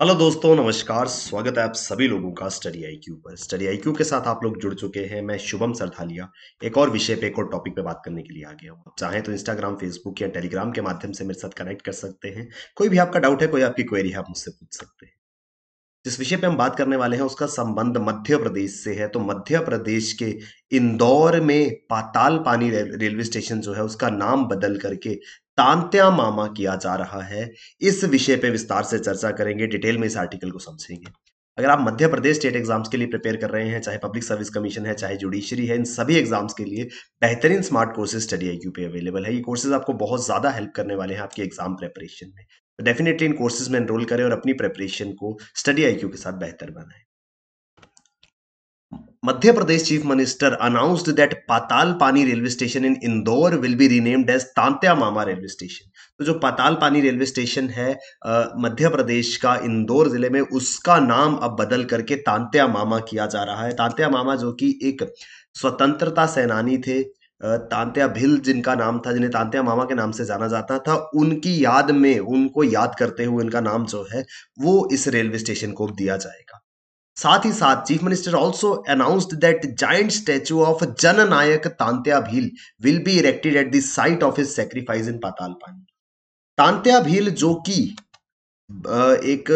Hello दोस्तों, नमस्कार। स्वागत है आप सभी लोगों का स्टडी आई क्यू पर। स्टडी आई क्यू के साथ आप लोग जुड़ चुके हैं मैं शुभम सरथालिया। एक और विषय पे, एक और टॉपिक पे बात करने के लिए आ गया हूँ चाहे तो इंस्टाग्राम फेसबुक या टेलीग्राम के माध्यम से मेरे साथ कनेक्ट कर सकते हैं। कोई भी आपका डाउट है, कोई आपकी क्वेरी है, आप मुझसे पूछ सकते हैं। जिस विषय पे हम बात करने वाले हैं, उसका संबंध मध्य प्रदेश से है। तो मध्य प्रदेश के इंदौर में पाताल पानी रेलवे स्टेशन जो है, उसका नाम बदल करके तांत्या मामा किया जा रहा है। इस विषय पे विस्तार से चर्चा करेंगे, डिटेल में इस आर्टिकल को समझेंगे। अगर आप मध्य प्रदेश स्टेट एग्ज़ाम्स के लिए प्रिपेयर कर रहे हैं, चाहे पब्लिक सर्विस कमीशन है, चाहे जुडिशरी है, इन सभी एग्ज़ाम्स के लिए बेहतरीन स्मार्ट कोर्सेज स्टडी आईक्यू पे अवेलेबल है। ये कोर्सेज आपको बहुत ज़्यादा हेल्प करने वाले हैं आपके एग्ज़ाम प्रिपरेशन में। तो डेफिनेटली इन कोर्सेज में एनरोल करें और अपनी प्रेपरेशन को स्टडी आईक्यू के साथ बेहतर बनाएँ। Madhya Pradesh chief minister announced that Patal Pani railway station in Indore will be renamed as Tantya Mama railway station. तो जो पाताल पानी रेलवे स्टेशन है मध्य प्रदेश का, इंदौर ज़िले में, उसका नाम अब बदल करके तांत्या मामा किया जा रहा है। तांत्या मामा जो कि एक स्वतंत्रता सेनानी थे तांत्या भिल जिनका नाम था, जिन्हें तांत्या मामा के नाम से जाना जाता था, उनकी याद में, उनको याद करते हुए उनका नाम जो है, वो इस रेलवे स्टेशन को दिया जाएगा। साथ ही साथ chief minister also announced that giant statue of Jannayak Tantya Bhil will be erected at the site of his sacrifice in Patal Pani Tantya Bhil जो कि एक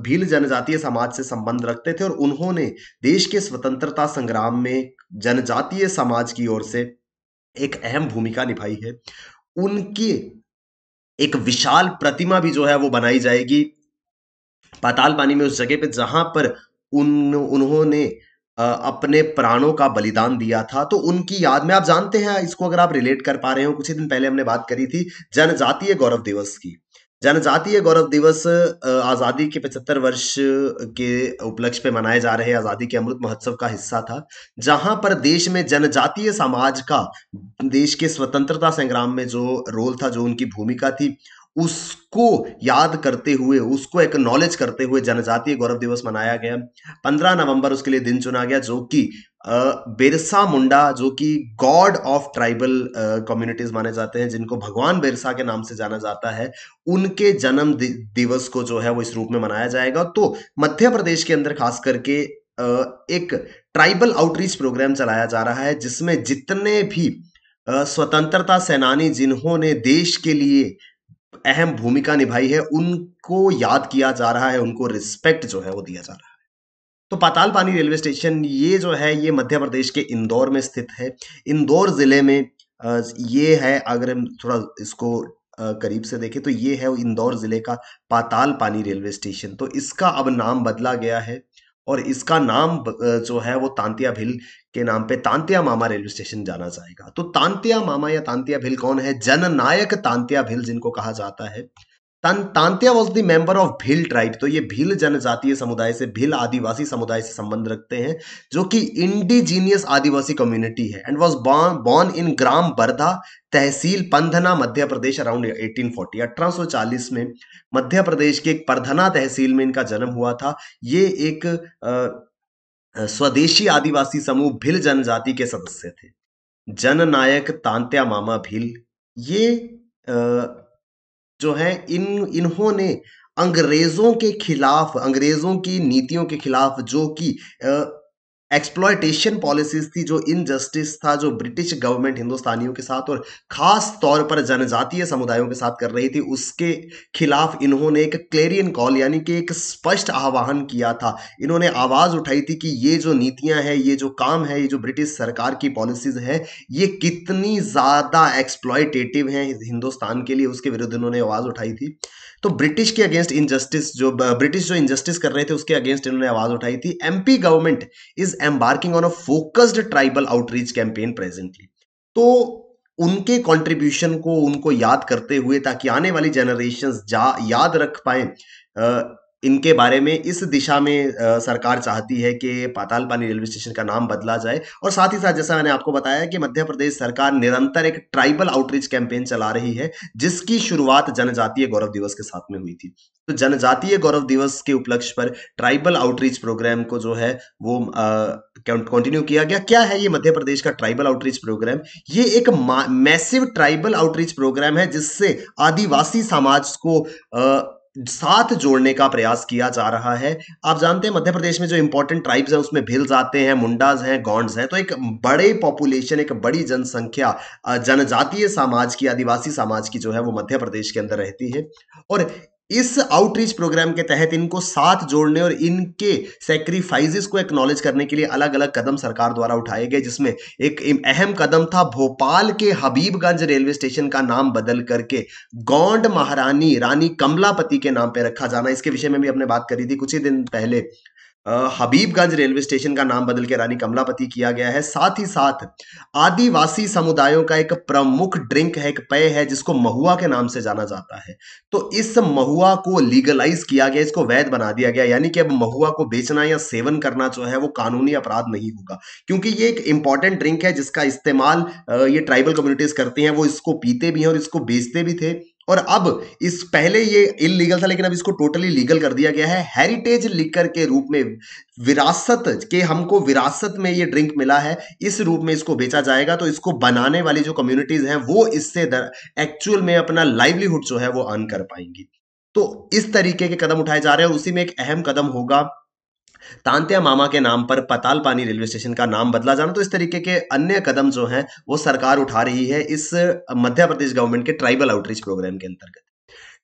भील जनजातीय समाज से संबंध रखते थे और उन्होंने देश के स्वतंत्रता संग्राम में जनजातीय समाज की ओर से एक अहम भूमिका निभाई है। उनकी एक विशाल प्रतिमा भी जो है वो बनाई जाएगी। पाताल पानी में उस जगह पे जहाँ पर उन, उन्होंने अपने प्राणों का बलिदान दिया था तो उनकी याद में आप जानते हैं, इसको अगर आप रिलेट कर पा रहे हो, कुछ ही दिन पहले हमने बात करी थी, जनजातीय गौरव दिवस की। जनजातीय गौरव दिवस आज़ादी के 75 वर्ष के उपलक्ष्य पे मनाए जा रहे आज़ादी के अमृत महोत्सव का हिस्सा था, जहाँ पर देश में जनजातीय समाज का, देश के स्वतंत्रता संग्राम में जो रोल था, जो उनकी भूमिका थी उसको याद करते हुए, उसको एक नॉलेज करते हुए जनजातीय गौरव दिवस मनाया गया। पंद्रह नवंबर उसके लिए दिन चुना गया, जो कि बिरसा मुंडा, जो कि गॉड ऑफ़ ट्राइबल कम्युनिटीज माने जाते हैं, जिनको भगवान बिरसा के नाम से जाना जाता है, उनके जन्म दिवस को जो है वो इस रूप में मनाया जाएगा। तो मध्य प्रदेश के अंदर खास करके एक ट्राइबल आउटरीच प्रोग्राम चलाया जा रहा है, जिसमें जितने भी स्वतंत्रता सेनानी जिन्होंने देश के लिए अहम भूमिका निभाई है, उनको याद किया जा रहा है, उनको रिस्पेक्ट जो है वो दिया जा रहा है। तो पाताल पानी रेलवे स्टेशन ये जो है, ये मध्य प्रदेश के इंदौर में स्थित है। इंदौर ज़िले में ये है, अगर हम थोड़ा इसको करीब से देखें तो ये है इंदौर ज़िले का पाताल पानी रेलवे स्टेशन। तो इसका अब नाम बदला गया है। और इसका नाम जो है वो तांतिया भिल के नाम पे तांतिया मामा रेलवे स्टेशन जाना जाएगा। तो तांतिया मामा या तांतिया भिल कौन है? जननायक तांतिया भिल जिनको कहा जाता है। Tantia was the member of Bhil tribe तो ये भील जनजातीय समुदाय से भील आदिवासी समुदाय से संबंध रखते हैं जो कि इंडिजीनियस आदिवासी कम्युनिटी है and was born in gram Bardha tehsil Pandhana Madhya Pradesh around 1840 1840 में मध्य प्रदेश के एक परधना तहसील में इनका जन्म हुआ था। ये एक आ, स्वदेशी आदिवासी समूह भील जनजाति के सदस्य थे। जननायक तांत्या मामा भील ये जो है इन इन्होंने अंग्रेज़ों के खिलाफ अंग्रेज़ों की नीतियों के खिलाफ जो कि एक्सप्लॉयटेशन पॉलिसीज़ थी, जो इनजस्टिस था, जो ब्रिटिश गवर्नमेंट हिंदुस्तानियों के साथ और खास तौर पर जनजातीय समुदायों के साथ कर रही थी, उसके खिलाफ इन्होंने एक क्लेरियन कॉल यानी कि एक स्पष्ट आह्वान किया था। इन्होंने आवाज़ उठाई थी कि ये जो नीतियाँ हैं, ये जो काम है, ये जो ब्रिटिश सरकार की पॉलिसीज़ है, ये कितनी ज़्यादा एक्सप्लॉयटेटिव है हिंदुस्तान के लिए, उसके विरुद्ध इन्होंने आवाज़ उठाई थी। तो ब्रिटिश के अगेंस्ट इनजस्टिस जो ब्रिटिश जो इनजस्टिस कर रहे थे, उसके अगेंस्ट इन्होंने आवाज़ उठाई थी। MP government is embarking on a focused tribal outreach campaign presently तो उनके कंट्रीब्यूशन को, उनको याद करते हुए ताकि आने वाली जनरेशन याद रख पाए इनके बारे में इस दिशा में सरकार चाहती है कि पाताल पानी रेलवे स्टेशन का नाम बदला जाए। और साथ ही साथ जैसा मैंने आपको बताया कि मध्य प्रदेश सरकार निरंतर एक ट्राइबल आउटरीच कैंपेन चला रही है जिसकी शुरुआत जनजातीय गौरव दिवस के साथ में हुई थी। तो जनजातीय गौरव दिवस के उपलक्ष्य पर ट्राइबल आउटरीच प्रोग्राम को जो है वो कंटिन्यू किया गया। क्या है ये मध्य प्रदेश का ट्राइबल आउटरीच प्रोग्राम? ये एक मैसिव ट्राइबल आउटरीच प्रोग्राम है जिससे आदिवासी समाज को आ, साथ जोड़ने का प्रयास किया जा रहा है। आप जानते हैं, मध्य प्रदेश में जो इंपॉर्टेंट ट्राइब्स हैं, उसमें भिल्स आते हैं, मुंडाज हैं, गौंड्स हैं तो एक बड़े पॉपुलेशन एक बड़ी जनसंख्या जनजातीय समाज की, आदिवासी समाज की जो है, वो मध्य प्रदेश के अंदर रहती है। और इस आउटरीच प्रोग्राम के तहत इनको साथ जोड़ने और इनके सेक्रीफाइसेस को एक्नॉलेज करने के लिए अलग अलग कदम सरकार द्वारा उठाए गए, जिसमें एक अहम कदम था भोपाल के हबीबगंज रेलवे स्टेशन का नाम बदल करके गौंड महारानी, रानी कमलापति के नाम पर रखा जाना। इसके विषय में भी हमने बात करी थी कुछ ही दिन पहले। हबीबगंज रेलवे स्टेशन का नाम बदल के रानी कमलापति किया गया है। साथ ही साथ, आदिवासी समुदायों का एक प्रमुख ड्रिंक है, एक पेय है, जिसको महुआ के नाम से जाना जाता है। तो इस महुआ को लीगलाइज किया गया, इसको वैध बना दिया गया। यानी कि अब महुआ को बेचना या सेवन करना जो है, वो कानूनी अपराध नहीं होगा। क्योंकि ये एक इंपॉर्टेंट ड्रिंक है, जिसका इस्तेमाल ये ट्राइबल कम्युनिटीज करती हैं, वो इसको पीते भी हैं और इसको बेचते भी थे। और अब इस पहले ये इलीगल था, लेकिन अब इसको टोटली लीगल कर दिया गया है। हेरिटेज लिकर के रूप में विरासत के हमको विरासत में ये ड्रिंक मिला है, इस रूप में इसको बेचा जाएगा। तो इसको बनाने वाली जो कम्युनिटीज हैं, वो इससे एक्चुअल में अपना लाइवलीहुड जो है, वो अर्न कर पाएँगी। तो इस तरीके के कदम उठाए जा रहे हैं, और उसी में एक अहम कदम होगा। तांत्या मामा के नाम पर पताल पानी रेलवे स्टेशन का नाम बदला जाना तो इस तरीके के अन्य कदम जो हैं, वो सरकार उठा रही है इस मध्य प्रदेश गवर्नमेंट के ट्राइबल आउटरीच प्रोग्राम के अंतर्गत।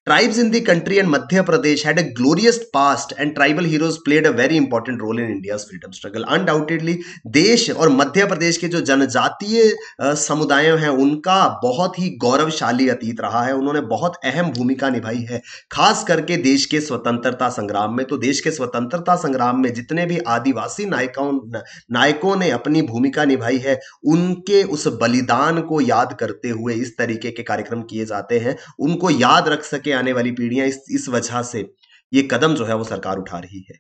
Tribes in the country and Madhya Pradesh had a glorious past and tribal heroes played a very important role in India's freedom struggle. Undoubtedly, देश और मध्य प्रदेश के जो जनजातीय समुदाय हैं उनका बहुत ही गौरवशाली अतीत रहा है। उन्होंने बहुत अहम भूमिका निभाई है खास करके देश के स्वतंत्रता संग्राम में। तो देश के स्वतंत्रता संग्राम में जितने भी आदिवासी नायकों नायकों ने अपनी भूमिका निभाई है उनके उस बलिदान को याद करते हुए इस तरीके के कार्यक्रम किए जाते हैं। उनको याद रख सके आने वाली पीढ़ियाँ इस इस वजह से ये कदम जो है वो सरकार उठा रही है।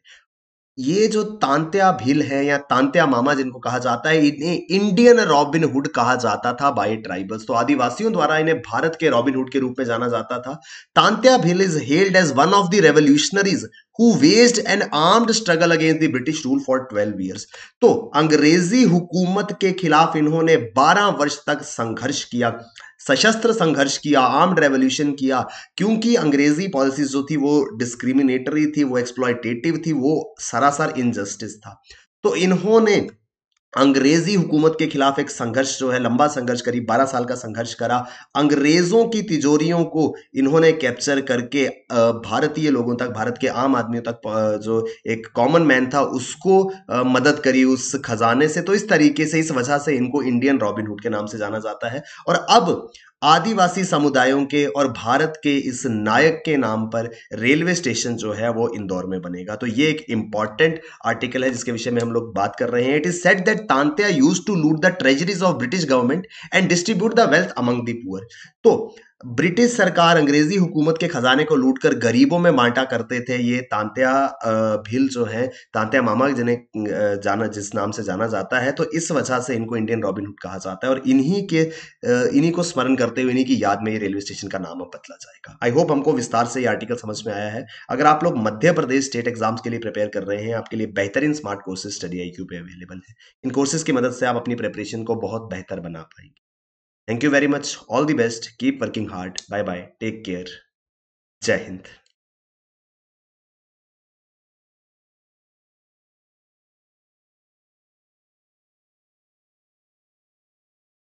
ये जो तांत्या भील है या तांत्या मामा जिनको कहा जाता है, इन्हें इंडियन रॉबिनहुड कहा जाता था बाय ट्राइबल्स तो आदिवासियों द्वारा इन्हें भारत के रॉबिनहुड के रूप में जाना जाता था। Tantya Bhil is held as one of the revolutionaries who waged an armed struggle against the British rule for 12 years. तो अंग्रेज़ी हुकूमत के खिलाफ इन्होंने 12 वर्ष तक संघर्ष किया, सशस्त्र संघर्ष किया आर्म्ड रेवोल्यूशन किया, क्योंकि अंग्रेज़ी पॉलिसीज़ जो थी वो डिस्क्रिमिनेटरी थी, वो एक्सप्लॉयटेटिव थी, वो सरासर इनजस्टिस था तो इन्होंने अंग्रेज़ी हुकूमत के खिलाफ एक संघर्ष जो है, लंबा संघर्ष करीब 12 साल का संघर्ष करा। अंग्रेज़ों की तिजोरियों को इन्होंने कैप्चर करके भारतीय लोगों तक, भारत के आम आदमियों तक जो एक कॉमन मैन था, उसको मदद करी उस खजाने से। तो इस तरीके से, इस वजह से इनको इंडियन रॉबिनहुड के नाम से जाना जाता है। और अब आदिवासी समुदायों के और भारत के इस नायक के नाम पर रेलवे स्टेशन जो है वो इंदौर में बनेगा। तो ये एक इंपॉर्टेंट आर्टिकल है जिसके विषय में हम लोग बात कर रहे हैं। It is said that Tantya use to loot the treasuries of British government and distribute the wealth among the poor तो ब्रिटिश सरकार अंग्रेज़ी हुकूमत के खजाने को लूटकर गरीबों में बांटा करते थे, ये तांत्या भील जो है, तांत्या मामा, जिन्हें जाना, जिस नाम से जाना जाता है तो इस वजह से इनको इंडियन रॉबिनहुड कहा जाता है और इन्हीं के इन्हीं को स्मरण करते हुए, इन्हीं की याद में ये रेलवे स्टेशन का नाम अब बदला जाएगा। आई होप हमको विस्तार से ये आर्टिकल समझ में आया है। अगर आप लोग मध्य प्रदेश स्टेट एग्ज़ाम्स के लिए प्रिपेयर कर रहे हैं, आपके लिए बेहतरीन स्मार्ट कोर्सेज स्टडी आईक्यू पे अवेलेबल है। इन कोर्सेज की मदद से आप अपनी प्रिपरेशन को बहुत बेहतर बना पाएँगे। Thank you very much. All the best. Keep working hard. Bye bye. Take care. Jai Hind.